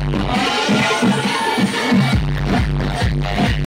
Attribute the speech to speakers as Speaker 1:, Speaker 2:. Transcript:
Speaker 1: Oh.